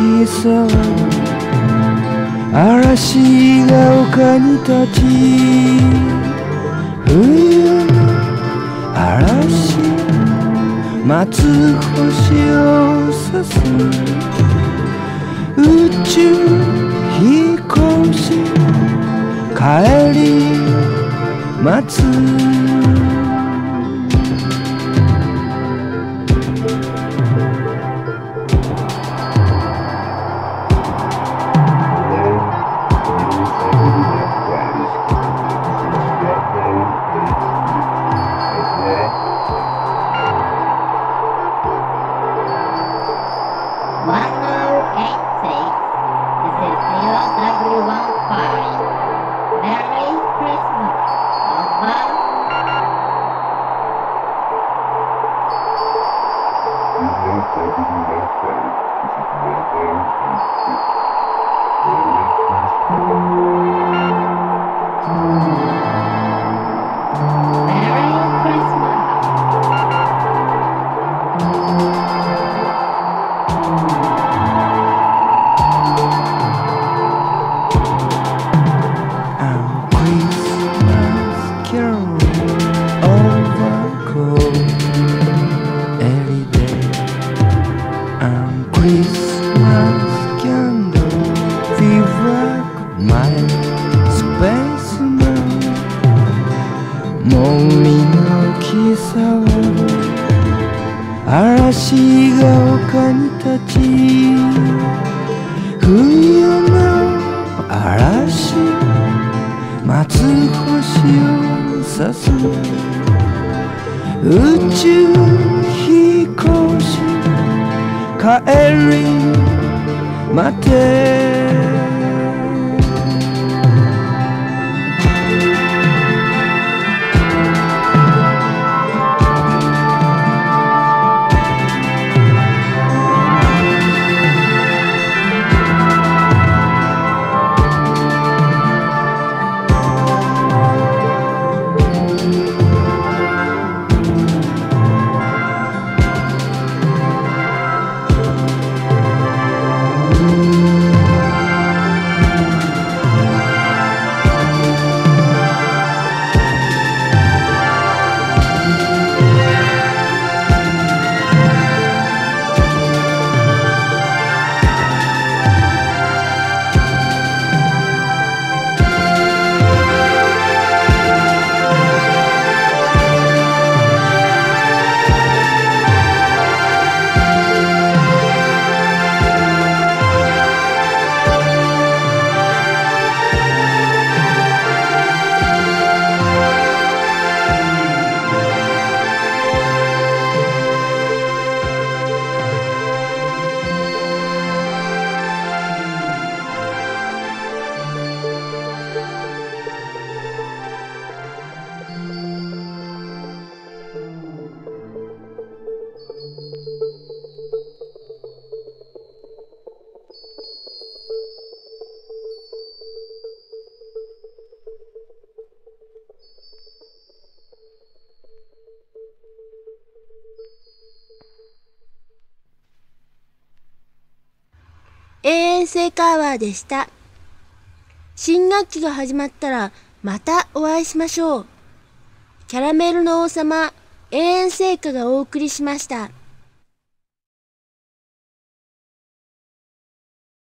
の木さ嵐が丘に立ち冬の嵐待つ星を指す。宇宙飛行士帰り待つ。What? Christmas candle fever my spaceman morning no kiss hour. 嵐が丘に立ち冬の嵐待つ星を指す宇宙飛行士帰り待て永遠聖火アワーでした。新学期が始まったらまたお会いしましょう。キャラメルの王様、永遠聖火がお送りしました。